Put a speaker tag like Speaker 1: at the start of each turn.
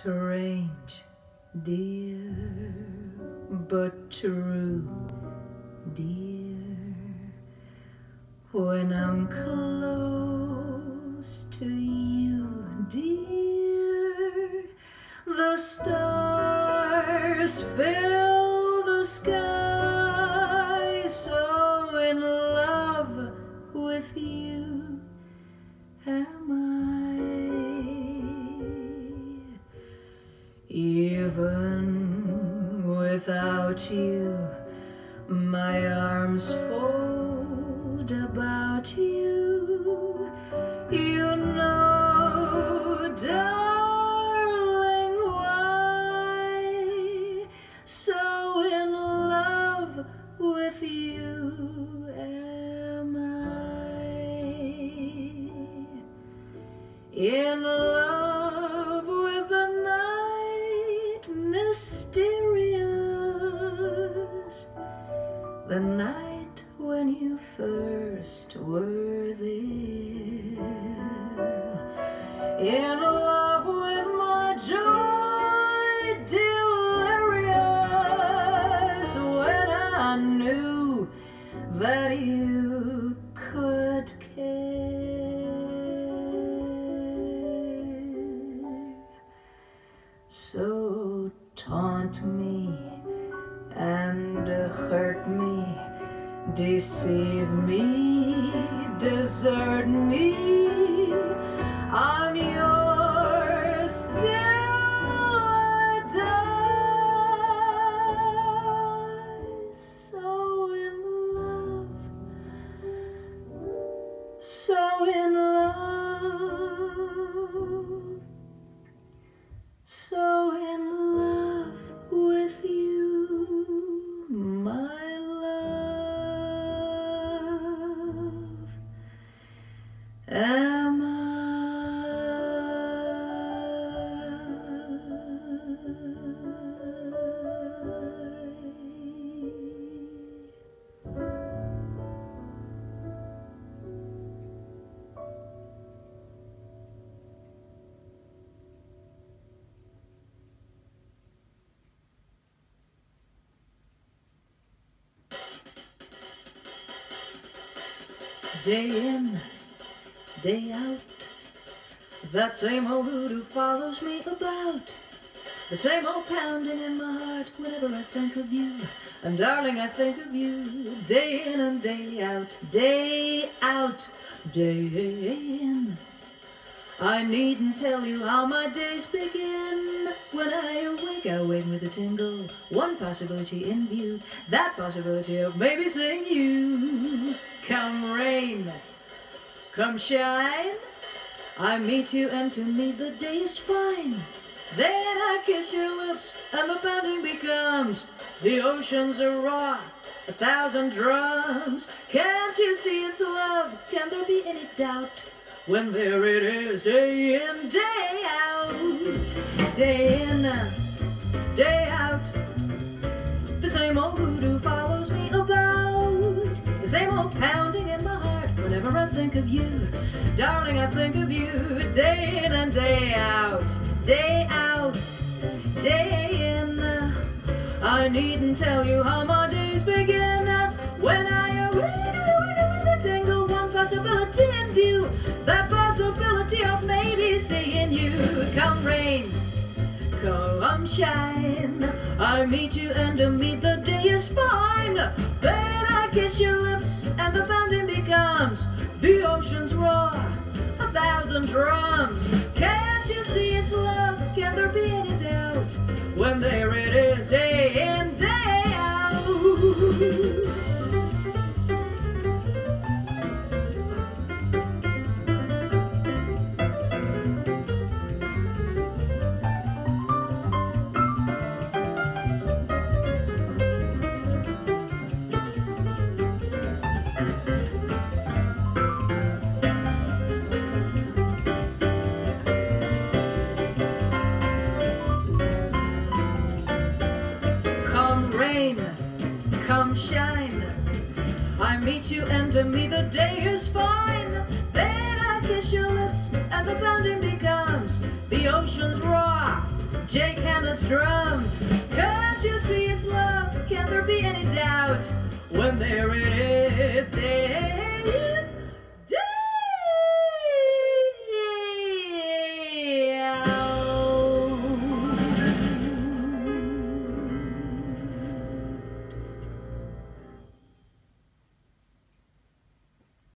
Speaker 1: Strange, dear, but true, dear. When I'm close to you, dear, the stars fill the sky. So Even without you, my arms fold about you. You know, darling, why so in love with you am I? In love In love with my joy delirious, when I knew that you could care. So taunt me and hurt me, deceive me, desert me. So in Day in, day out, that same old voodoo follows me about. The same old pounding in my heart whenever I think of you. And darling, I think of you day in and day out, day out, day in. I needn't tell you how my days begin. When I awake, I wake with a tingle. One possibility in view, that possibility of maybe seeing you. Come rain, come shine. I meet you, and to me the day is fine. Then I kiss your lips, and the pounding becomes the ocean's a roar, a thousand drums. Can't you see it's love? Can there be any doubt? When there it is, day in, day out, day in, day out. The same old voodoo follows me about. The same old pounding in my heart whenever I think of you. Darling, I think of you day in and day out, day out, day in. I needn't tell you how my days begin. Possibility in view. That possibility of maybe seeing you. Come rain, come shine. I meet you and meet the day is fine. Then I kiss your lips and the pounding becomes the ocean's roar, a thousand drums. Can't you see it's love? Can there be any doubt? When there come shine. I meet you and to me the day is fine. Then I kiss your lips and the pounding becomes the ocean's roar, Jake Hanna's drums. Can't you see it's love? Can there be any doubt when there it is? Day